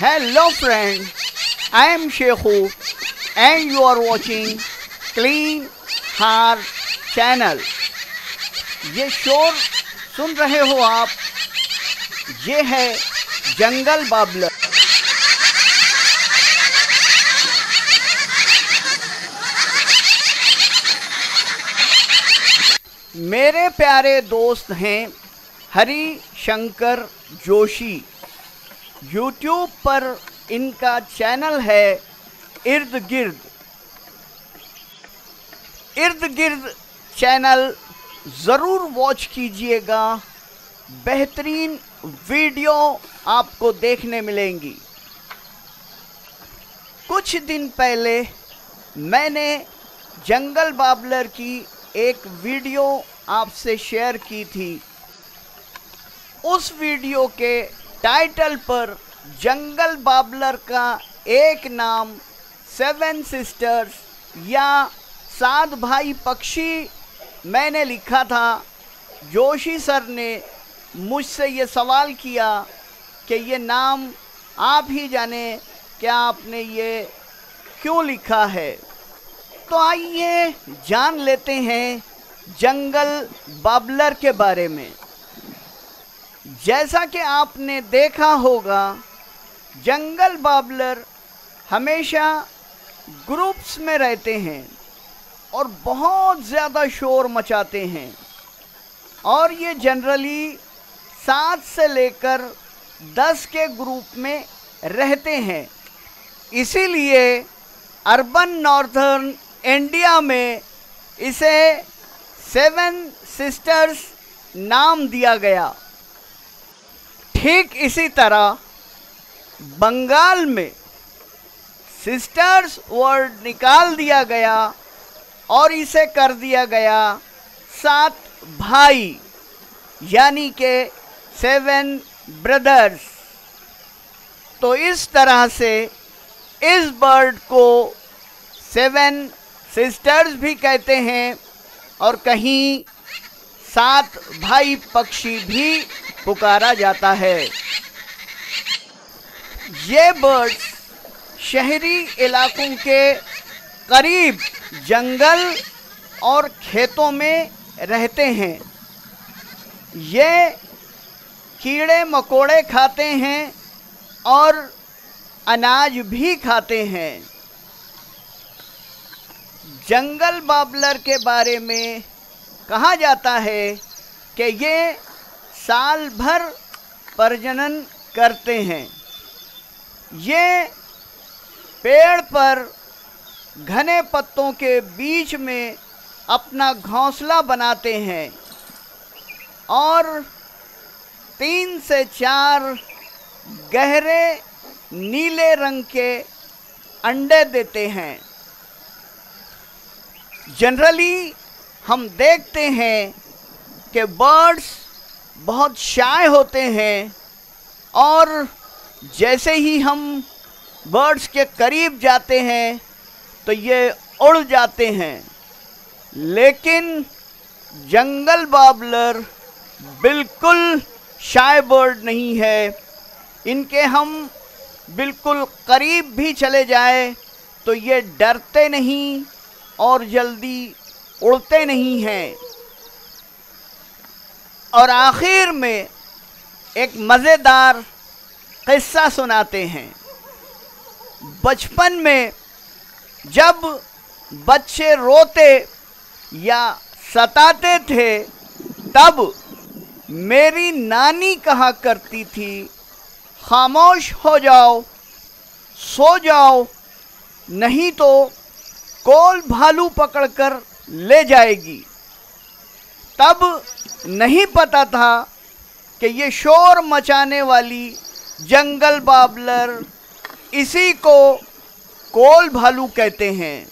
Hello friend I am Shekhu and you are watching clean हार channel ये शोर सुन रहे हो आप। ये है जंगल बाबल। मेरे प्यारे दोस्त हैं हरी शंकर जोशी। यूट्यूब पर इनका चैनल है इर्द गिर्द। इर्द गिर्द चैनल ज़रूर वॉच कीजिएगा। बेहतरीन वीडियो आपको देखने मिलेंगी। कुछ दिन पहले मैंने जंगल बाबलर की एक वीडियो आपसे शेयर की थी। उस वीडियो के टाइटल पर जंगल बाबलर का एक नाम सेवन सिस्टर्स या सात भाई पक्षी मैंने लिखा था। जोशी सर ने मुझसे ये सवाल किया कि ये नाम आप ही जाने क्या आपने ये क्यों लिखा है। तो आइए जान लेते हैं जंगल बाबलर के बारे में। जैसा कि आपने देखा होगा, जंगल बाबलर हमेशा ग्रुप्स में रहते हैं और बहुत ज़्यादा शोर मचाते हैं। और ये जनरली सात से लेकर दस के ग्रुप में रहते हैं। इसीलिए अर्बन नॉर्थर्न इंडिया में इसे सेवन सिस्टर्स नाम दिया गया। ठीक इसी तरह बंगाल में सिस्टर्स वर्ड निकाल दिया गया और इसे कर दिया गया सात भाई, यानी के सेवन ब्रदर्स तो इस तरह से इस बर्ड को सेवन सिस्टर्स भी कहते हैं और कहीं सात भाई पक्षी भी पुकारा जाता है। ये बर्ड्स शहरी इलाकों के करीब जंगल और खेतों में रहते हैं। ये कीड़े मकोड़े खाते हैं और अनाज भी खाते हैं। जंगल बाबलर के बारे में कहा जाता है कि ये साल भर प्रजनन करते हैं। ये पेड़ पर घने पत्तों के बीच में अपना घोंसला बनाते हैं और तीन से चार गहरे नीले रंग के अंडे देते हैं। जनरली हम देखते हैं कि बर्ड्स बहुत शाय होते हैं और जैसे ही हम बर्ड्स के करीब जाते हैं तो ये उड़ जाते हैं। लेकिन जंगल बाबलर बिल्कुल शाय बर्ड नहीं है। इनके हम बिल्कुल करीब भी चले जाए तो ये डरते नहीं और जल्दी उड़ते नहीं हैं। और आखिर में एक मज़ेदार किस्सा सुनाते हैं। बचपन में जब बच्चे रोते या सताते थे, तब मेरी नानी कहा करती थी, खामोश हो जाओ, सो जाओ, नहीं तो कोल भालू पकड़कर ले जाएगी। तब नहीं पता था कि ये शोर मचाने वाली जंगल बाबलर इसी को कोल भालू कहते हैं।